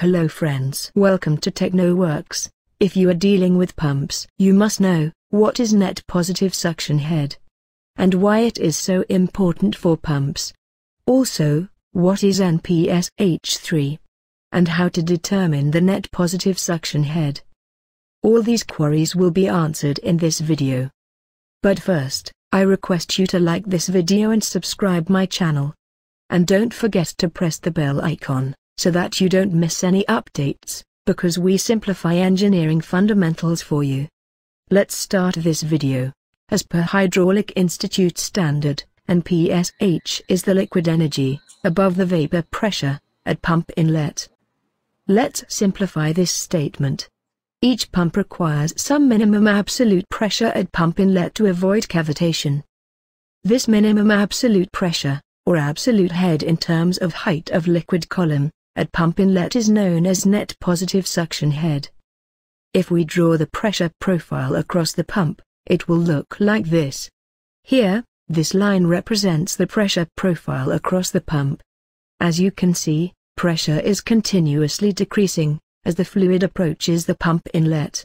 Hello friends. Welcome to TechnoWorks. If you are dealing with pumps, you must know, what is net positive suction head? And why it is so important for pumps. Also, what is NPSH3? And how to determine the net positive suction head. All these queries will be answered in this video. But first, I request you to like this video and subscribe my channel. And don't forget to press the bell icon so that you don't miss any updates, because we simplify engineering fundamentals for you. Let's start this video. As per Hydraulic Institute standard, NPSH is the liquid energy, above the vapor pressure, at pump inlet. Let's simplify this statement. Each pump requires some minimum absolute pressure at pump inlet to avoid cavitation. This minimum absolute pressure, or absolute head in terms of height of liquid column, at pump inlet is known as net positive suction head. If we draw the pressure profile across the pump, it will look like this. Here, this line represents the pressure profile across the pump. As you can see, pressure is continuously decreasing, as the fluid approaches the pump inlet.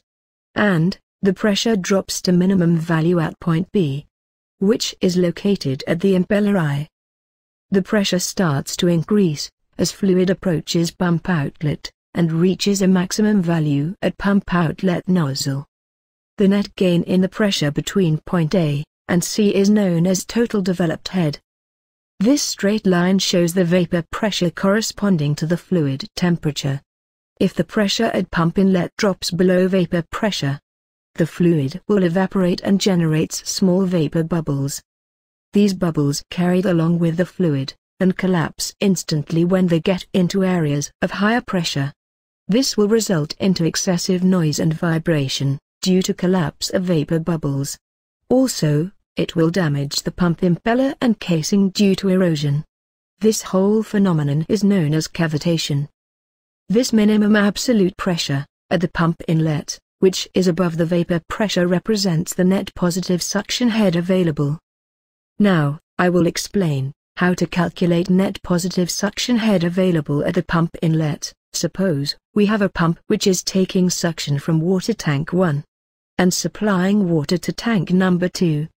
And, the pressure drops to minimum value at point B, which is located at the impeller eye. The pressure starts to increase, as fluid approaches pump outlet, and reaches a maximum value at pump outlet nozzle. The net gain in the pressure between point A and C is known as total developed head. This straight line shows the vapor pressure corresponding to the fluid temperature. If the pressure at pump inlet drops below vapor pressure, the fluid will evaporate and generates small vapor bubbles. These bubbles carried along with the fluid and collapse instantly when they get into areas of higher pressure. This will result into excessive noise and vibration, due to collapse of vapor bubbles. Also, it will damage the pump impeller and casing due to erosion. This whole phenomenon is known as cavitation. This minimum absolute pressure, at the pump inlet, which is above the vapor pressure represents the net positive suction head available. Now, I will explain how to calculate net positive suction head available at the pump inlet. Suppose, we have a pump which is taking suction from water tank 1 and supplying water to tank number 2.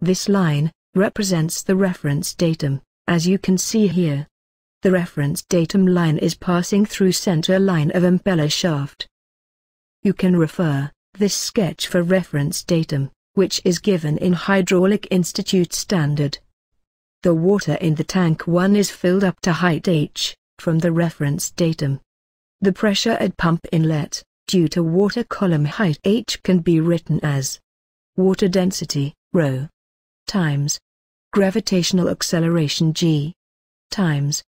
This line represents the reference datum, as you can see here. The reference datum line is passing through center line of impeller shaft. You can refer this sketch for reference datum, which is given in Hydraulic Institute Standard. The water in the tank 1 is filled up to height h, from the reference datum. The pressure at pump inlet, due to water column height h can be written as water density, rho, times gravitational acceleration g, times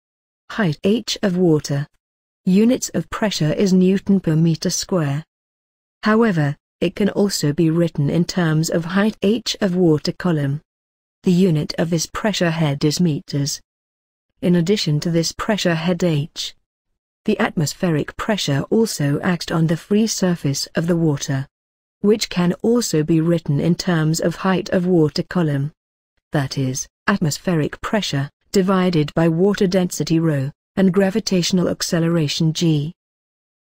height h of water. Units of pressure is Newton per meter square. However, it can also be written in terms of height h of water column. The unit of this pressure head is meters. In addition to this pressure head H, the atmospheric pressure also acts on the free surface of the water, which can also be written in terms of height of water column. That is, atmospheric pressure, divided by water density rho, and gravitational acceleration g.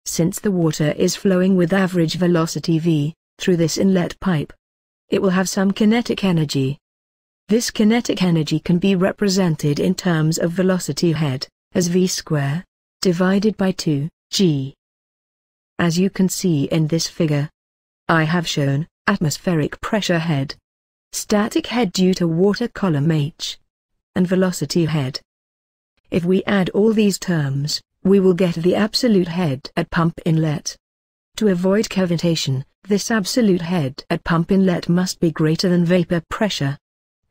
Since the water is flowing with average velocity v, through this inlet pipe, it will have some kinetic energy, this kinetic energy can be represented in terms of velocity head, as v square, divided by 2, g. As you can see in this figure, I have shown, atmospheric pressure head, static head due to water column h, and velocity head. If we add all these terms, we will get the absolute head at pump inlet. To avoid cavitation, this absolute head at pump inlet must be greater than vapor pressure.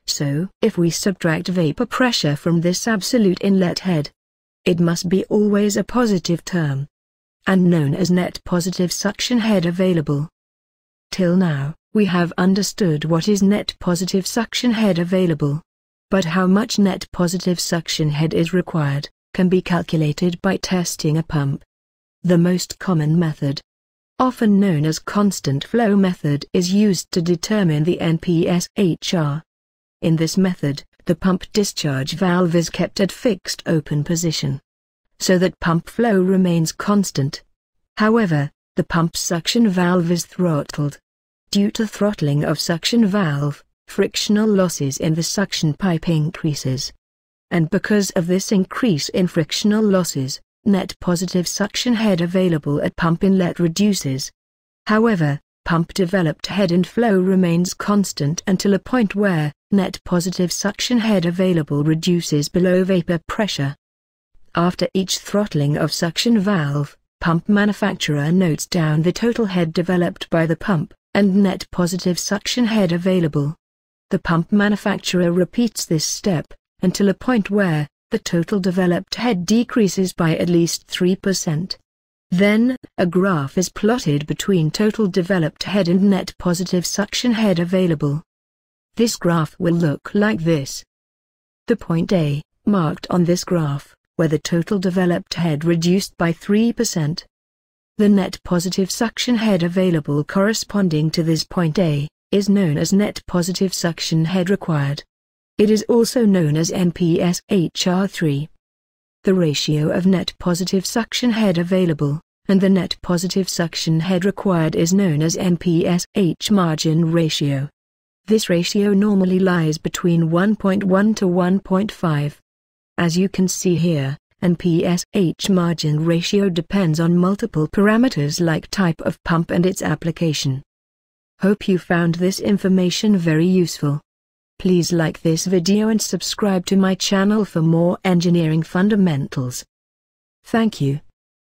So, if we subtract vapor pressure from this absolute inlet head, it must be always a positive term, and known as net positive suction head available. Till now, we have understood what is net positive suction head available. But how much net positive suction head is required, can be calculated by testing a pump. The most common method, often known as constant flow method is used to determine the NPSHR. In this method, the pump discharge valve is kept at fixed open position. so that pump flow remains constant. However, the pump suction valve is throttled. Due to throttling of suction valve, frictional losses in the suction pipe increases. And because of this increase in frictional losses, net positive suction head available at pump inlet reduces. However, pump developed head and flow remains constant until a point where net positive suction head available reduces below vapor pressure. After each throttling of suction valve, pump manufacturer notes down the total head developed by the pump, and net positive suction head available. The pump manufacturer repeats this step, until a point where, the total developed head decreases by at least 3%. Then, a graph is plotted between total developed head and net positive suction head available. This graph will look like this. The point A, marked on this graph, where the total developed head reduced by 3%. The net positive suction head available corresponding to this point A, is known as net positive suction head required. It is also known as NPSHR3. The ratio of net positive suction head available, and the net positive suction head required is known as NPSH margin ratio. This ratio normally lies between 1.1 to 1.5. As you can see here, NPSH margin ratio depends on multiple parameters like type of pump and its application. Hope you found this information very useful. Please like this video and subscribe to my channel for more engineering fundamentals. Thank you.